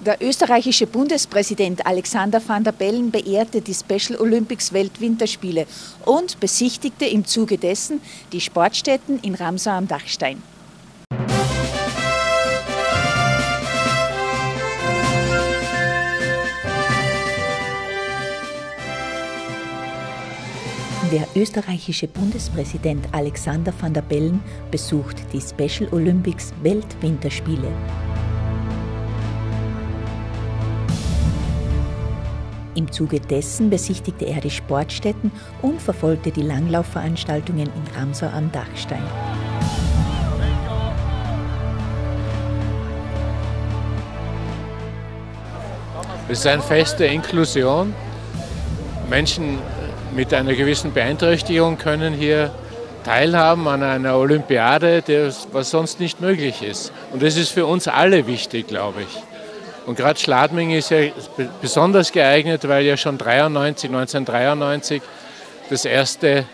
Der österreichische Bundespräsident Alexander van der Bellen beehrte die Special Olympics Weltwinterspiele und besichtigte im Zuge dessen die Sportstätten in Ramsau am Dachstein. Der österreichische Bundespräsident Alexander van der Bellen besucht die Special Olympics Weltwinterspiele. Im Zuge dessen besichtigte er die Sportstätten und verfolgte die Langlaufveranstaltungen in Ramsau am Dachstein. Es ist ein Fest der Inklusion. Menschen mit einer gewissen Beeinträchtigung können hier teilhaben an einer Olympiade, was sonst nicht möglich ist. Und das ist für uns alle wichtig, glaube ich. Und gerade Schladming ist ja besonders geeignet, weil ja schon 93, 1993 das erste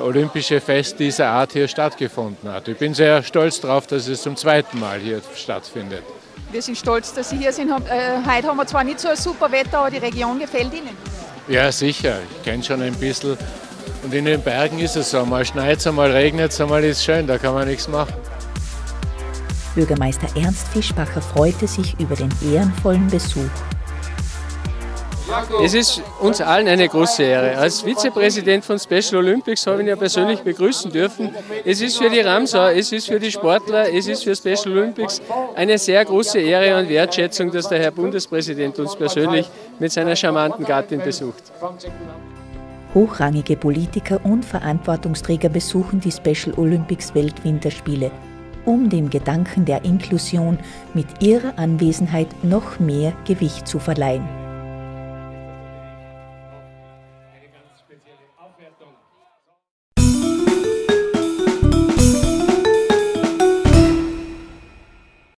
olympische Fest dieser Art hier stattgefunden hat. Ich bin sehr stolz darauf, dass es zum zweiten Mal hier stattfindet. Wir sind stolz, dass Sie hier sind. Äh, heute haben wir zwar nicht so ein super Wetter, aber die Region gefällt Ihnen. Ja, sicher. Ich kenne schon ein bisschen. Und in den Bergen ist es so. Mal schneit es, mal regnet es, mal ist es schön. Da kann man nichts machen. Bürgermeister Ernst Fischbacher freute sich über den ehrenvollen Besuch. Es ist uns allen eine große Ehre. Als Vizepräsident von Special Olympics habe ich ihn ja persönlich begrüßen dürfen. Es ist für die Ramsau, es ist für die Sportler, es ist für Special Olympics eine sehr große Ehre und Wertschätzung, dass der Herr Bundespräsident uns persönlich mit seiner charmanten Gattin besucht. Hochrangige Politiker und Verantwortungsträger besuchen die Special Olympics Weltwinterspiele um dem Gedanken der Inklusion mit ihrer Anwesenheit noch mehr Gewicht zu verleihen.